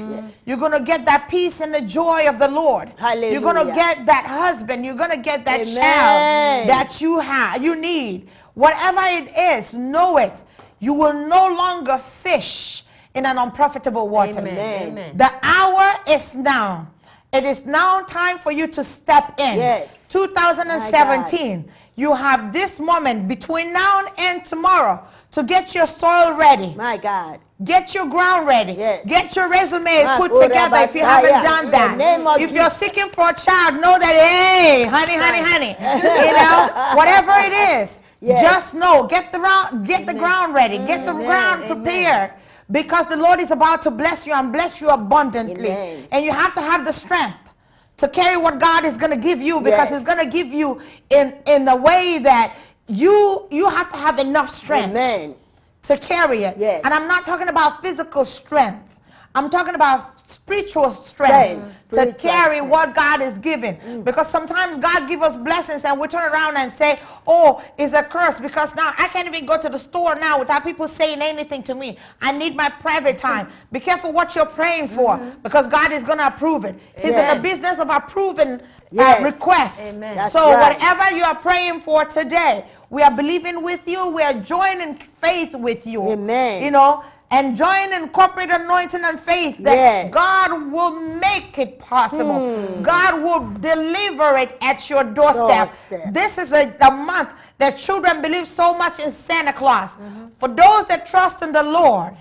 You're going to get that peace and the joy of the Lord. You're going to get that husband. You're going to get that Amen. child that you have, you need. Whatever it is, know it. You will no longer fish in an unprofitable waters. Amen. Amen. The hour is now. It is now time for you to step in. Yes. 2017. You have this moment between now and tomorrow to get your soil ready. My God. Get your ground ready. Yes. Get your resume put together if you haven't done that. if you're seeking for a child, know that, hey, honey, honey, honey. you know, whatever it is, Yes. just know, get the, ground, get the ground ready. Get the ground Amen. prepared. Because the Lord is about to bless you and bless you abundantly. And you have to have the strength to carry what God is going to give you because Yes. He's going to give you in, in the way that you you have to have enough strength Amen. to carry it. Yes. And I'm not talking about physical strength. I'm talking about spiritual Strength. strength, to Spiritual carry strength. what God is giving. Because sometimes God give us blessings and we turn around and say, "Oh, it's a curse." Because now I can't even go to the store now without people saying anything to me. I need my private time. Be careful what you're praying for, because God is going to approve it. He's in the business of approving Yes. uh, requests. Amen. So right. whatever you are praying for today, we are believing with you. We are joining faith with you. Amen. You know, and joining corporate anointing and faith that Yes. God will make it possible. Hmm. God will deliver it at your doorstep. Doorstep. This is a, a month that children believe so much in Santa Claus. Mm-hmm. For those that trust in the Lord,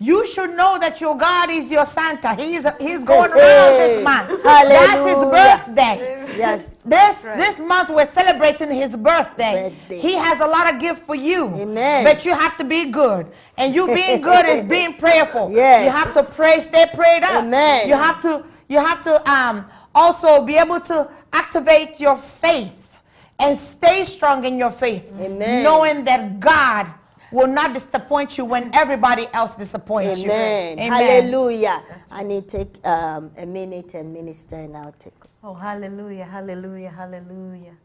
you should know that your God is your Santa. He's he's going around this Hey. month. That's his birthday. Yes. This right. this month we're celebrating his birthday. Birthday. He has a lot of gift for you. Amen. But you have to be good. And you being good is being prayerful. Yes. You have to pray, stay prayed up. Amen. You have to you have to um also be able to activate your faith and stay strong in your faith. Amen. Knowing that God will not disappoint you when everybody else disappoints Amen. you. Hallelujah. I need to take um, a minute and minister and I'll take. Oh, hallelujah, hallelujah, hallelujah.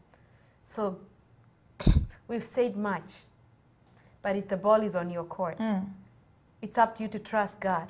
So we've said much, but if the ball is on your court. It's up to you to trust God.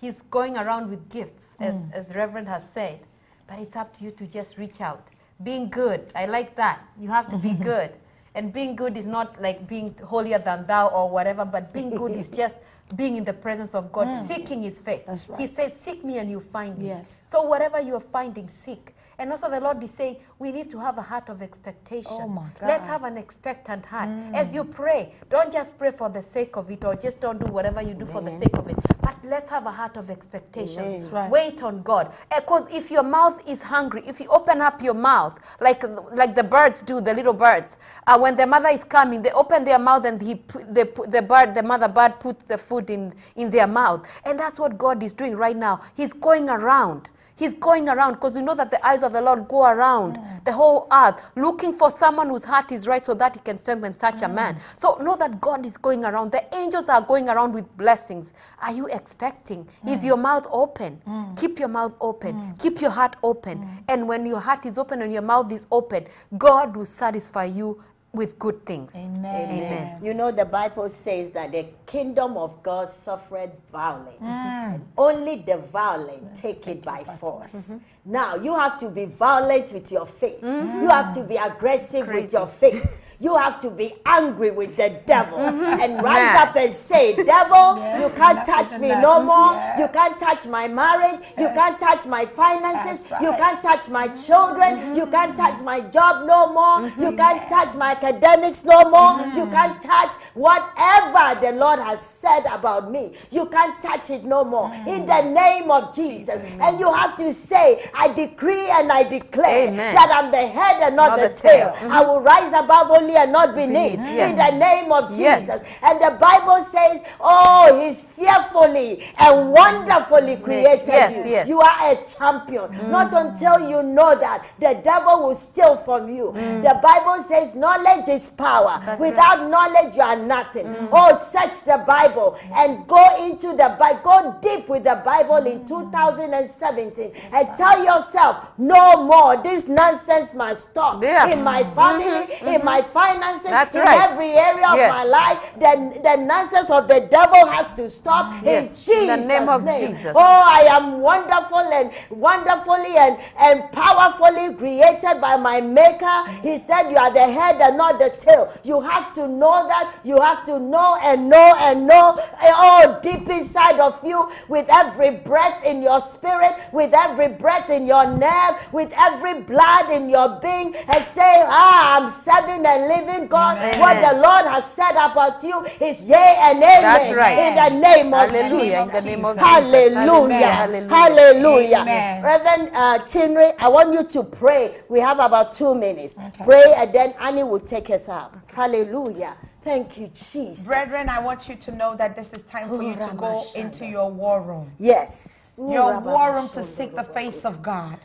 He's going around with gifts, as, as Reverend has said, but it's up to you to just reach out. Being good, I like that. You have to be good. And being good is not like being holier than thou or whatever, but being good is just being in the presence of God, seeking His face. Right. He says, Seek me and you find me. Yes. So whatever you are finding, seek. And also the Lord is saying we need to have a heart of expectation. Oh my Let's have an expectant heart. As you pray, don't just pray for the sake of it or just don't do whatever you do for the sake of it. But let's have a heart of expectation. Right. Wait on God. Because if your mouth is hungry, if you open up your mouth like like the birds do, the little birds, uh, when the mother is coming, they open their mouth and he put, the bird, the mother bird puts the food in in their mouth, and that's what God is doing right now. He's going around. He's going around because we know that the eyes of the Lord go around mm. the whole earth, looking for someone whose heart is right so that he can strengthen such a man. Mm. So know that God is going around. The angels are going around with blessings. Are you expecting? Is mm. your mouth open? Keep your mouth open. Keep your heart open. And when your heart is open and your mouth is open, God will satisfy you with good things. Amen. Amen. You know, the Bible says that the kingdom of God suffered violence. Mm. And only the violent take it by force. Mm-hmm. Now, you have to be violent with your faith. Mm-hmm. You have to be aggressive with your faith. You have to be angry with the devil mm-hmm. and rise Mad. up and say, Devil, Yes, you can't touch me no more. Yes. You can't touch my marriage. You can't touch my finances. That's You can't touch my children. You can't touch my job no more. Mm-hmm. You can't touch my academics no more. You can't touch whatever the Lord has said about me. You can't touch it no more. In the name of Jesus. And you have to say, I decree and I declare Amen. that I'm the head and not, Not the, the tail. tail. I mm-hmm. will rise above only and not beneath. Yes. In the name of Jesus. Yes. And the Bible says, Oh, he's fearfully and wonderfully created Yes, you. yes. You are a champion. Not until you know that the devil will steal from you. The Bible says knowledge is power. Without knowledge, you are nothing. Oh, search the Bible and go into the Bible, go deep with the Bible in 2017 and tell yourself, no more. This nonsense must stop Yeah. in my family, in my finances, That's in right. every area Yes. of my life. The, the nonsense of the devil has to stop Yes. in In Jesus' the name of name. Jesus. Oh, I am wonderful and wonderfully and, and powerfully created by my maker. He said you are the head and not the tail. You have to know that. You have to know and know and know. Oh, deep inside of you, with every breath in your spirit, with every breath in your nerve, with every blood in your being, and say, Ah, I'm serving and living God. Amen. What the Lord has said about you is yea and amen. That's right. In the name of Hallelujah. In Jesus. the name of Jesus. Hallelujah. Hallelujah. Hallelujah. Amen. Reverend uh, Chinwe, I want you to pray. We have about two minutes. Okay. Pray and then Annie will take us out. Hallelujah. Thank you, Jesus. Brethren, I want you to know that this is time for you to go into your war room. Yes. Your war room to seek the face of God.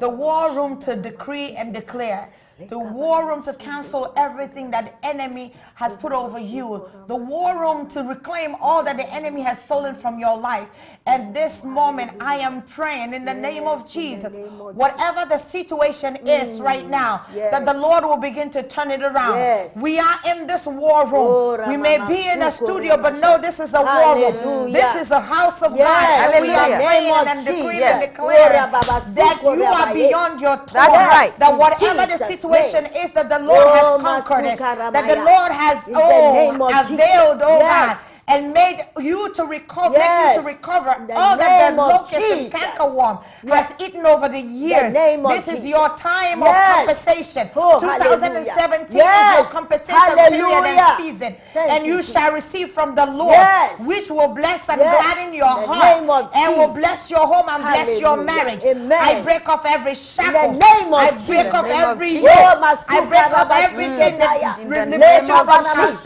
The war room to decree and declare. The war room to cancel everything that the enemy has put over you. The war room to reclaim all that the enemy has stolen from your life. At this moment, I am praying in the name of Yes, in the Jesus. Whatever the situation is right now, that the. Lord will begin to turn it around. We are in this war Oh, room. We may be in a studio, but no, this is a war room. This is a house of God. And we are praying and decreeing and declaring that you are beyond your That's thoughts. right. That whatever the Jesus' situation name. is, that the Lord Oh, has conquered it. That the. Lord has In the name oh availed, Jesus. oh Yes. God. And made you to recover, Yes. make you to recover the all that the locust and Jesus. cankerworm Yes. has eaten over the years. name of this is Jesus. your time Yes. of compensation. Oh, 2017 hallelujah. is your Yes. compensation period and season. Thank and you, you Jesus. shall receive from the Lord, Yes. which will bless and Yes. gladden your In the heart name of and will bless your home and bless your marriage. Amen. I break off every shackle. name of I break In off name every Jesus. yoke. Oh, I break off everything that taya. In the relates name you from captivity.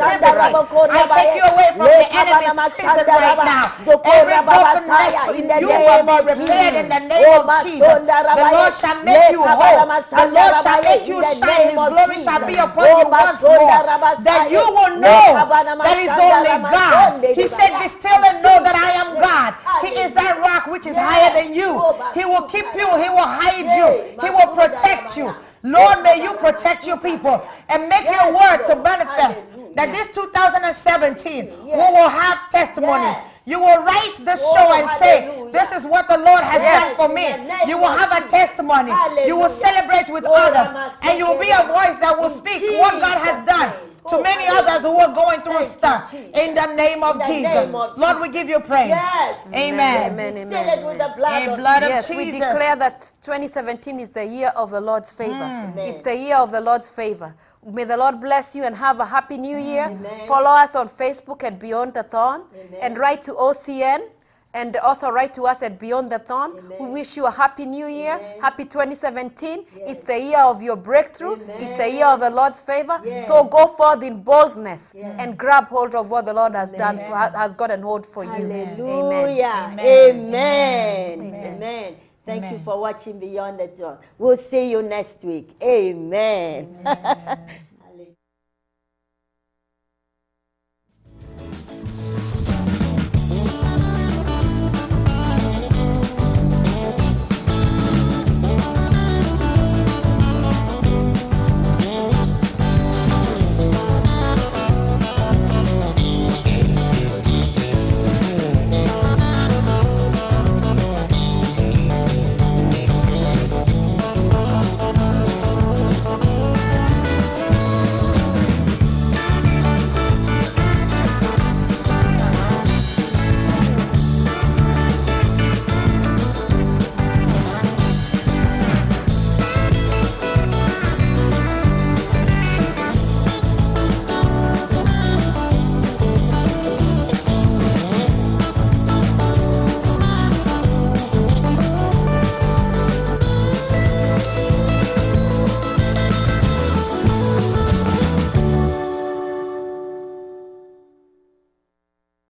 I take you away from the enemy's prison right now. Every broken vessel in the you name will of be repaired in the Jesus. name of Jesus. The. Lord shall make you whole. The Lord shall make you shine. His glory shall be upon you once more. That you will know that is only God. He said. Be still and know that I am. God. He is that rock which is higher than you. Oh, He will keep you. He will hide you. He will protect you. Lord, may you protect your people and make your word to manifest. Hallelujah. That this 2017 Yes. we will have testimonies. Yes. You will write the Oh, show and say. This is what the Lord has Yes, done for me. You will have a Jesus. testimony. You will celebrate with Oh, others. And you will be a voice that will speak what God has done. To Oh, many others who are going through Thank stuff. Jesus. In the name of the Jesus. name of Lord, we give you praise. Yes. Amen. Amen. We Amen, seal it with the blood In of blood of Yes, we declare that 2017 is the year of the Lord's favor. Mm. It's the year of the Lord's favor. May the Lord bless you and have a happy new year. Amen. Follow us on Facebook at Beyond the Thorn Amen. and write to OCN and also write to us at Beyond the Thorn. We wish you a happy new year. Amen. Happy 2017. Yes. It's the year of your breakthrough. Amen. It's the year of the Lord's favor. Yes. So go forth in boldness Yes. and grab hold of what the Lord has done, Amen. for, has gotten hold for you. Amen. Hallelujah. Amen. Amen. Amen. Thank you for watching Beyond the Thorn. We'll see you next week. Amen. Amen.